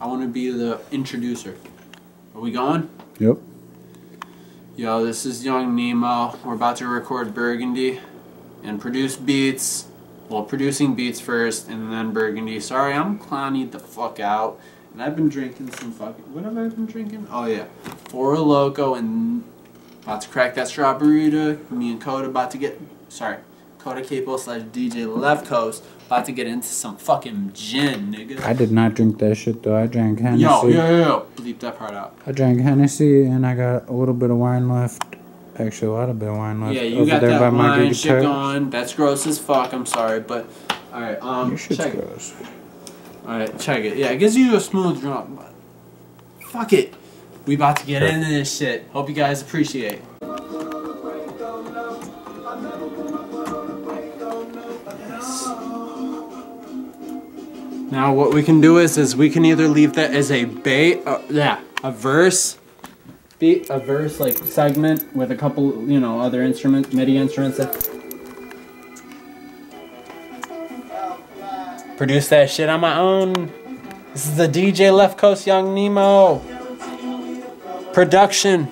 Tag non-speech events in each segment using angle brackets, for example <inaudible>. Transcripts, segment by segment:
I want to be the introducer. Are we going? Yep. Yo, this is Young Nemo. We're about to record Burgundy and produce beats. Well, producing beats first and then Burgundy. Sorry, I'm clowny the fuck out. And I've been drinking some fucking. What have I been drinking? Oh, yeah. Four Loco and about to crack that strawberry. Me and Koda about to get. Sorry. Koda Kapo slash DJ Left Coast about to get into some fucking gin, nigga. I did not drink that shit though. I drank Hennessy. Yo, yo, yo, yo. Bleep that part out. I drank Hennessy and I got a little bit of wine left. Actually, a lot of bit of wine left. Yeah, you over got there by that my wine shit going. That's gross as fuck. I'm sorry, but all right. Um, Your shit's check it. gross. All right, check it. Yeah, it gives you a smooth drop. But fuck it. We about to get into this shit. Hope you guys appreciate. Now what we can do is is we can either leave that as a bait, uh, yeah, a verse, beat a verse like segment with a couple, you know, other instrument MIDI instruments. Produce that shit on my own. This is the DJ Left Coast Young Nemo production,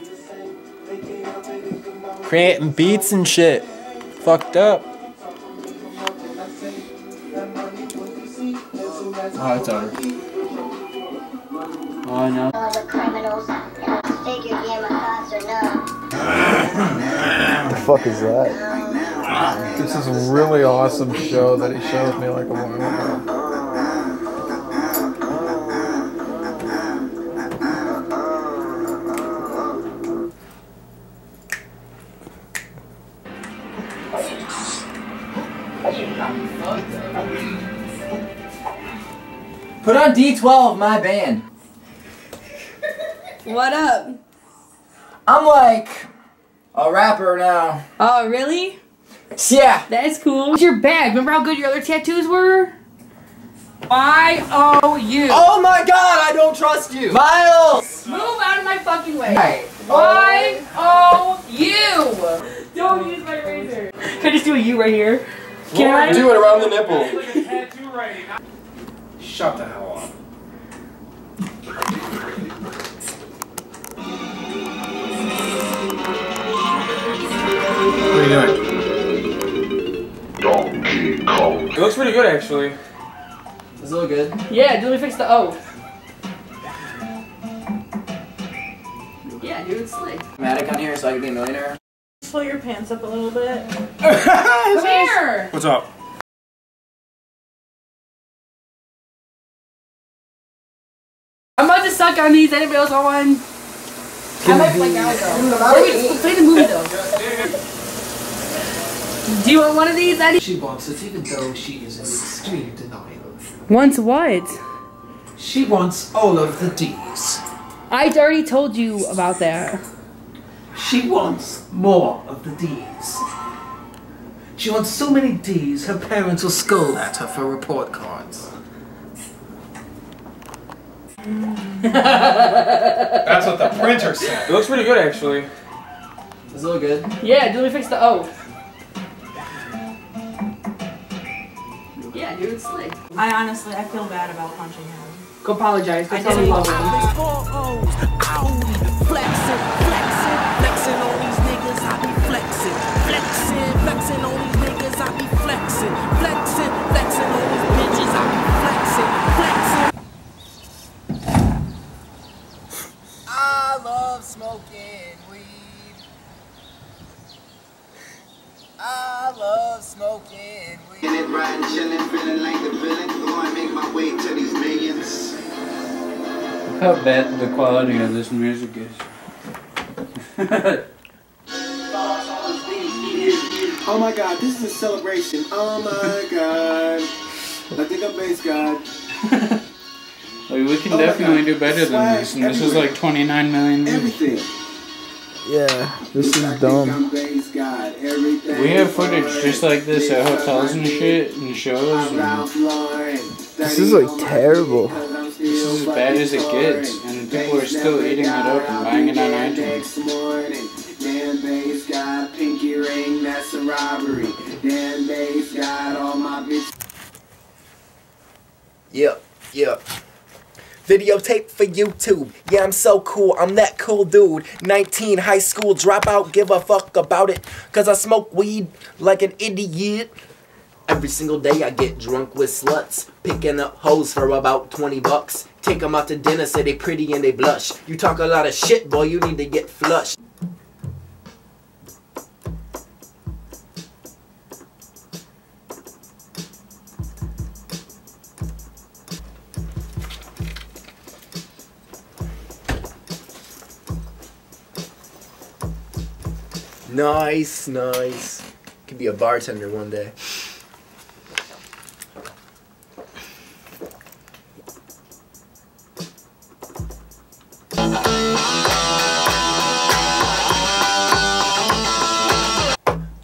creating beats and shit. Fucked up. Oh, it's over. Oh no. All the criminals, and I figured yeah, my thoughts are numb. the fuck is that? This is a really awesome show that he showed me like a while ago. Put on D12, my band. <laughs> What up? I'm like a rapper now. Oh, really? Yeah. That's cool. What's your bag? Remember how good your other tattoos were? I owe you. Oh my god, I don't trust you. Miles! Move out of my fucking way. Hey. I owe you. Don't use my razor. Can I just do a U right here? Can I? Do it around the nipple. Shut the hell up. What are you doing? Donkey Kong. It looks pretty good actually. Does it look good? Yeah, do we fix the O. Yeah, dude, it's slick. Matic on here so I can be a millionaire. Pull your pants up a little bit. <laughs> Come here. What's up? I'm about to suck on these. Anybody else want one? I might play out though. Wait, wait, play the movie though. Do you want one of these, Eddie? She wants it even though she is in extreme denial. Wants what? She wants all of the D's. I already told you about that. She wants more of the D's. She wants so many D's, her parents will scold at her for report cards. <laughs> That's what the printer said. It looks pretty good actually. Does it look good? Yeah, do we fix the O. Yeah, dude, it's slick. I honestly, I feel bad about punching him. Go apologize. I That's how we didn't- love him. Flexing, flexing, flexing on these niggas, I be flexing, flexing, flexing on these niggas, I be flexing, flexing, flexing on these bitches, I be flexing, flexing. I love smoking weed. I love smoking weed. it, riding, chilling, feeling like the villain. Go and make my way to these millions. How bad the quality of this music is. <laughs> Oh my god, this is a celebration. Oh my god. I think I'm bass god. <laughs> Like, we can Oh definitely do better than Swag this, and this is like 29 million views. Everything. Yeah, this is think dumb. I'm bass god. Everything. We have footage just like this at hotels and shit, and shows, and This is like terrible. this is as bad as it gets, and people are still eating it up and buying it on iTunes. Next morning, damn bass god, pinky ring, that's a robbery. Videotape for YouTube. Yeah, I'm so cool. I'm that cool dude. 19 high school dropout. Give a fuck about it. Cause I smoke weed like an idiot. Every single day I get drunk with sluts. Picking up hoes for about 20 bucks. Take them out to dinner, say they pretty and they blush. You talk a lot of shit, boy, you need to get flushed. Nice, nice. Could be a bartender one day.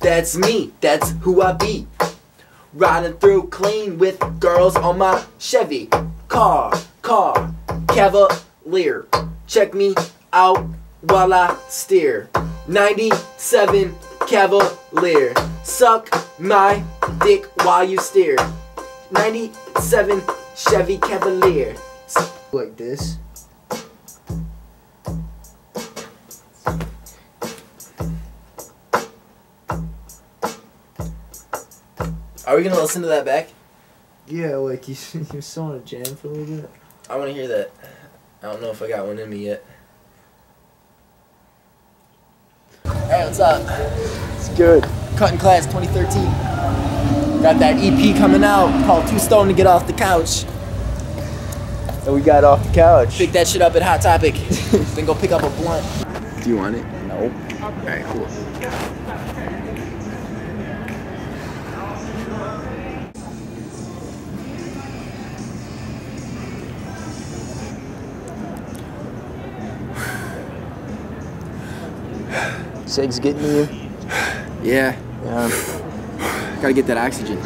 That's me, that's who I be. Riding through clean with girls on my Chevy. Car, car, Cavalier. Check me out while I steer. 97 Cavalier. Suck my dick while you steer. 97 Chevy Cavalier. Like this. Are we gonna listen to that back? Yeah, like you, <laughs> you're still on a jam for a little bit. I wanna hear that. I don't know if I got one in me yet. What's up? It's good. Cutting Class 2013. Got that EP coming out called Too Stone to Get Off the Couch. And we got off the couch. Pick that shit up at Hot Topic. <laughs> then go pick up a blunt. Do you want it? Nope. Alright, cool. Seg's getting to you. Yeah. Yeah. Gotta get that oxygen.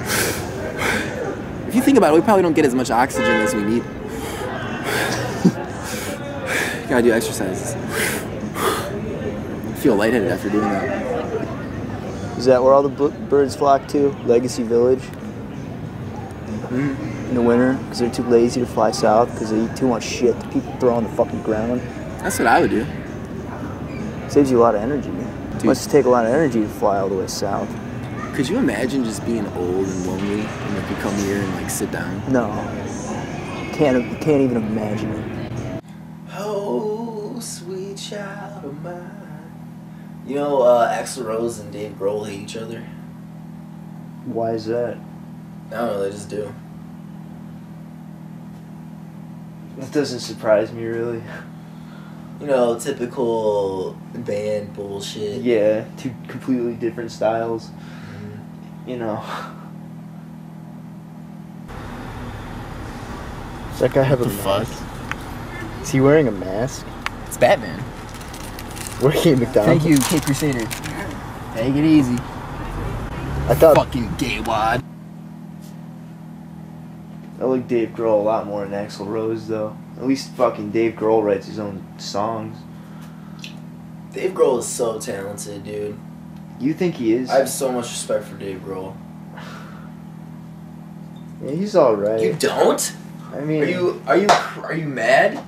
If you think about it, we probably don't get as much oxygen as we need. <laughs> Gotta do exercises. I feel lightheaded after doing that. Is that where all the birds flock to? Legacy Village? Mm-hmm. In the winter? Because they're too lazy to fly south because they eat too much shit that people throw on the fucking ground. That's what I would do. Saves you a lot of energy. Must take a lot of energy to fly all the way south. Could you imagine just being old and lonely and like you come here and like sit down? No. Can't, can't even imagine it. Oh, sweet child of mine. You know, uh, Axl Rose and Dave Grohl hate each other. Why is that? I don't know, they just do. That doesn't surprise me really. <laughs> You know, typical band bullshit. Yeah, two completely different styles. Mm-hmm. You know. Does that guy have a the mask? Is he wearing a mask? It's Batman. Working at McDonald's? Thank you, Cape Crusader. Take it easy. I thought Fucking gay wad. I like Dave Grohl a lot more than Axl Rose though. At least fucking Dave Grohl writes his own songs. Dave Grohl is so talented, dude. You think he is? I have so much respect for Dave Grohl. Yeah, he's alright. You don't? I mean, Are you are you are you mad?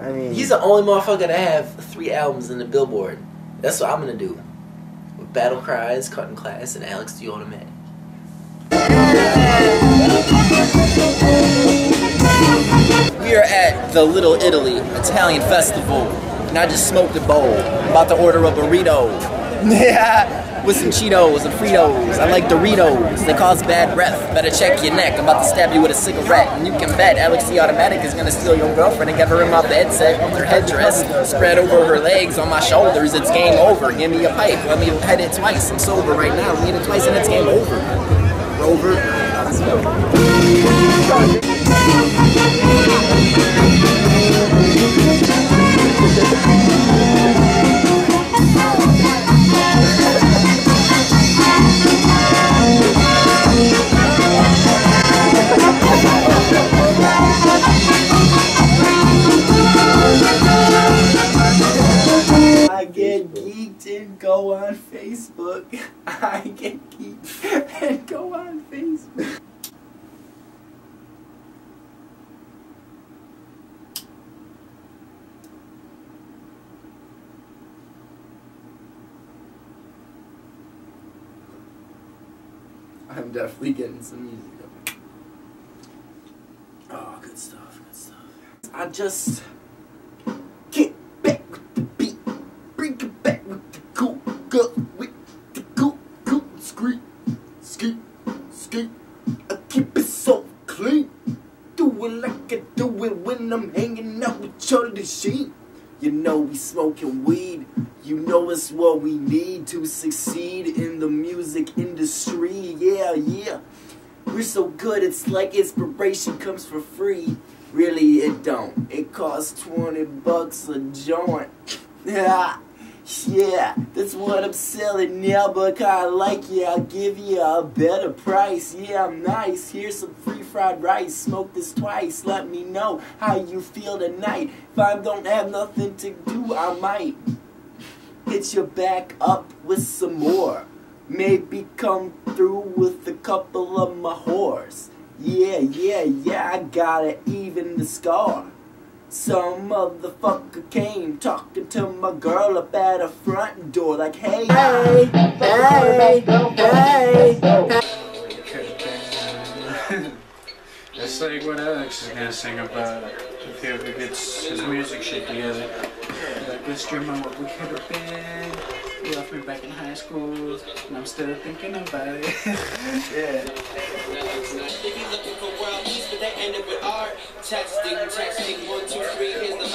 I mean, He's the only motherfucker to have three albums in the Billboard. That's what I'm gonna do. With Battle Cries, Cutting Class, and Alex the Automatic. We are at the Little Italy Italian Festival, and I just smoked a bowl. I'm about to order a burrito. Yeah, <laughs> with some Cheetos and Fritos. I like Doritos. They cause bad breath. Better check your neck. I'm about to stab you with a cigarette, and you can bet Alex the Automatic is gonna steal your girlfriend and get her in my bed set with her headdress spread over her legs on my shoulders. It's game over. Give me a pipe. Let me hit it twice. I'm sober right now. Hit it twice, and it's game over. Rover. I get geeked and go on Facebook. <laughs> I get geeked and go on Facebook. I'm definitely getting some music up. Oh, good stuff, good stuff. I just get back with the beat, bring it back with the cool girl, with the cool, cool scream, skeet, skeet. I keep it so clean, do it like I do it when I'm hanging out with Charlie Sheen. You know we smoking weed. You know it's what we need to succeed in the music industry. Yeah, yeah. We're so good, it's like inspiration comes for free. Really, it don't. It costs 20 bucks a joint. Yeah, <laughs> yeah, that's what I'm selling now, but I like you. I'll give you a better price. Yeah, I'm nice. Here's some free fried rice. Smoke this twice. Let me know how you feel tonight. If I don't have nothing to do, I might hit your back up with some more. Maybe come through with a couple of my whores. Yeah, yeah, yeah, I gotta even the scar. Some motherfucker came talking to my girl up at her front door, like, hey, hey, hey, hey, hey. <laughs> It's like what Alex is gonna sing about if he ever gets his music shit together. Like, let's dream on what we could have been. You left me back in high school, and I'm still thinking about it. <laughs> yeah. Texting, texting, one, two, three, here's the.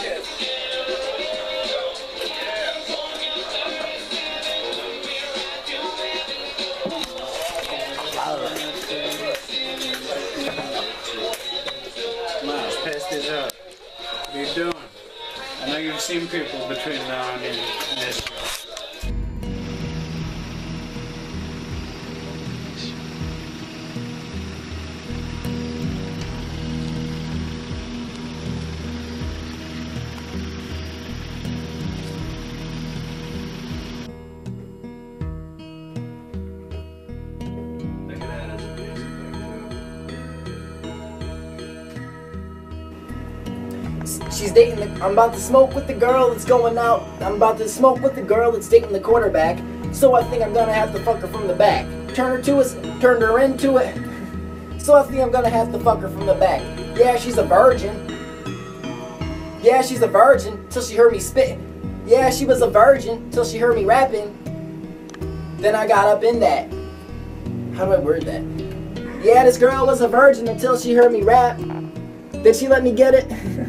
What are you doing? I know you've seen people between now and then. She's dating the. I'm about to smoke with the girl that's going out. I'm about to smoke with the girl that's dating the quarterback. So I think I'm gonna have to fuck her from the back. Turn her to us. Turn her into it. <laughs> So I think I'm gonna have to fuck her from the back. Yeah, she's a virgin. Yeah, she's a virgin till she heard me spitting. Yeah, she was a virgin till she heard me rapping. Then I got up in that. How do I word that? Yeah, this girl was a virgin until she heard me rap. Then she let me get it. <laughs>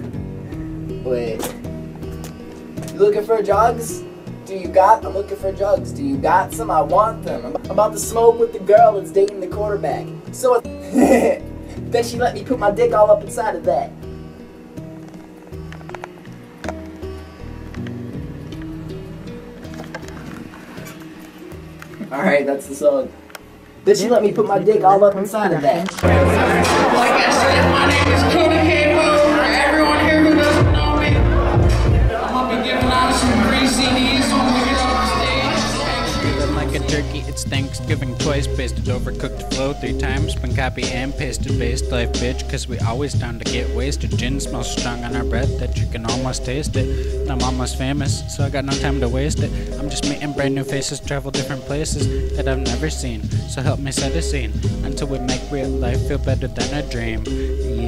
Wait. You looking for jugs? Do you got? I'm looking for jugs. Do you got some? I want them. I'm about to smoke with the girl that's dating the quarterback. So <laughs> then she let me put my dick all up inside of that. Alright, that's the song. Then she let me put my dick all up inside of that. Turkey, it's Thanksgiving twice. Basted overcooked flow three times. Been copy and pasted based life, bitch. Cause we always down to get wasted. Gin smells strong on our breath that you can almost taste it. And I'm almost famous, so I got no time to waste it. I'm just meeting brand new faces, travel different places that I've never seen. So help me set a scene until we make real life feel better than a dream.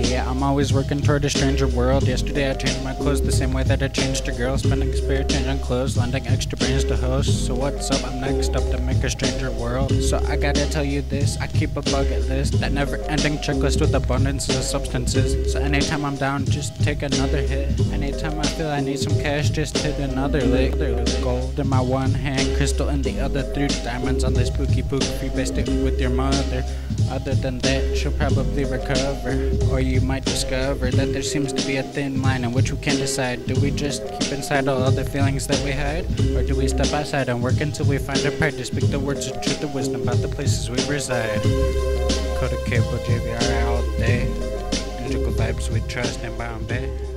Yeah, I'm always working toward a stranger world. Yesterday I changed my clothes the same way that I changed a girl. Spending spare change on clothes, lending extra brains to host. So what's up? I'm next up to make a stranger world. So I gotta tell you this, I keep a bucket list. That never ending checklist with abundance of substances. So anytime I'm down, just take another hit. Anytime I feel I need some cash, just hit another lick. Gold in my one hand, crystal in the other, three diamonds on this spooky poop. Free based it with your mother. Other than that, she'll probably recover. Or you might discover that there seems to be a thin line in which we can decide. Do we just keep inside all the feelings that we hide? Or do we step outside and work until we find our pride to speak the words of truth and wisdom about the places we reside? Koda Kapo, JVR all day. In Jungle Vibes we trust in Bombay.